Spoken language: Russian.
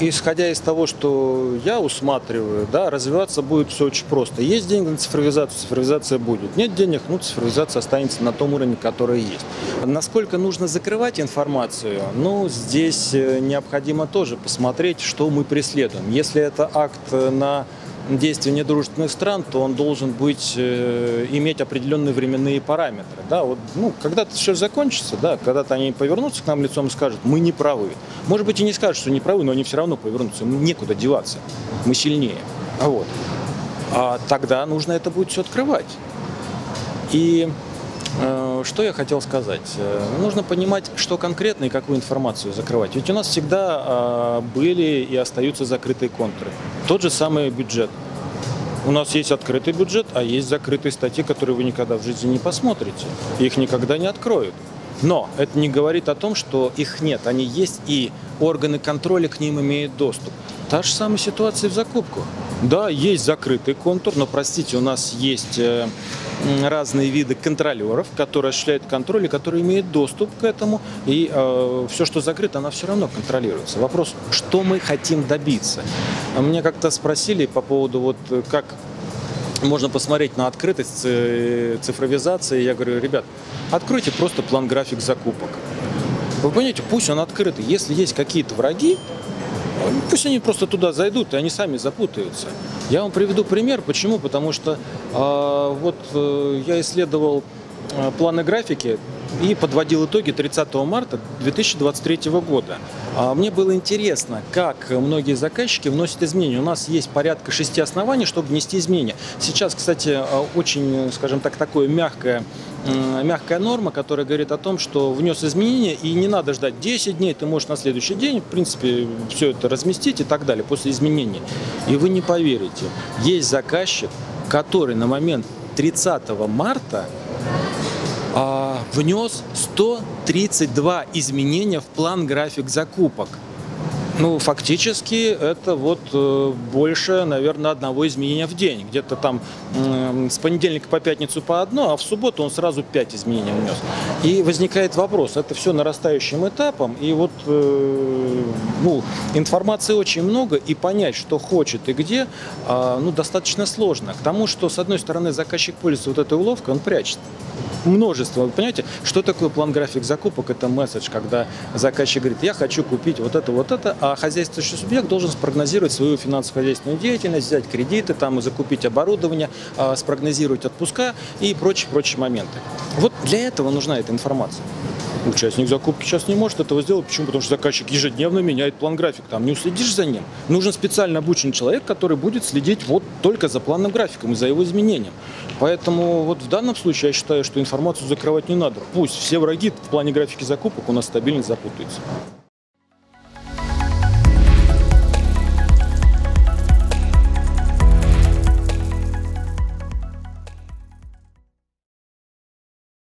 исходя из того, что я усматриваю, да, развиваться будет все очень просто. Есть деньги на цифровизацию, цифровизация будет. Нет денег, ну, цифровизация останется на том уровне, который есть. Насколько нужно закрывать информацию? Ну, здесь э, необходимо тоже посмотреть, что мы преследуем. Если это акт на действия недружественных стран, то он должен быть, э, иметь определенные временные параметры. Да, вот, ну, когда-то все закончится, да, когда-то они повернутся к нам лицом и скажут, мы не правы. Может быть, и не скажут, что не правы, но они все равно повернутся. Им некуда деваться. Мы сильнее. Вот. А тогда нужно это будет все открывать. И что я хотел сказать? Э, нужно понимать, что конкретно и какую информацию закрывать. Ведь у нас всегда э, были и остаются закрытые контуры. Тот же самый бюджет. У нас есть открытый бюджет, а есть закрытые статьи, которые вы никогда в жизни не посмотрите. Их никогда не откроют. Но это не говорит о том, что их нет. Они есть, и органы контроля к ним имеют доступ. Та же самая ситуация в закупках. Да, есть закрытый контур, но, простите, у нас есть э, разные виды контролеров, которые осуществляют контроль и которые имеют доступ к этому. И э, все, что закрыто, оно все равно контролируется. Вопрос, что мы хотим добиться? Мне как-то спросили по поводу, вот как можно посмотреть на открытость цифровизации. Я говорю, ребят, откройте просто план-график закупок. Вы понимаете, пусть он открытый. Если есть какие-то враги, Пусть они просто туда зайдут, и они сами запутаются. Я вам приведу пример. Почему? Потому что э, вот э, я исследовал э, планы графики и подводил итоги 30 марта 2023 года. А мне было интересно, как многие заказчики вносят изменения. У нас есть порядка шести оснований, чтобы внести изменения. Сейчас, кстати, а, очень, скажем так, такое мягкое мягкая норма, которая говорит о том, что внес изменения, и не надо ждать 10 дней, ты можешь на следующий день, в принципе, все это разместить и так далее после изменений. И вы не поверите, есть заказчик, который на момент 30 марта а, внес 132 изменения в план график закупок. Ну, фактически это вот э, больше, наверное, одного изменения в день. Где-то там э, с понедельника по пятницу по одно, а в субботу он сразу пять изменений внес. И возникает вопрос, это все нарастающим этапом, и вот э, ну, информации очень много, и понять, что хочет и где, э, ну, достаточно сложно. К тому, что, с одной стороны, заказчик пользуется вот этой уловкой, он прячет множество. Вы понимаете, что такое план-график закупок? Это месседж, когда заказчик говорит, я хочу купить вот это, вот это, а хозяйствующий субъект должен спрогнозировать свою финансово-хозяйственную деятельность, взять кредиты, там, закупить оборудование, а, спрогнозировать отпуска и прочие-прочие моменты. Вот для этого нужна эта информация. Участник закупки сейчас не может этого сделать. Почему? Потому что заказчик ежедневно меняет план график. Там не уследишь за ним. Нужен специально обученный человек, который будет следить вот только за планом графиком и за его изменением. Поэтому вот в данном случае я считаю, что информацию закрывать не надо. Пусть все враги в плане графики закупок у нас стабильно запутаются.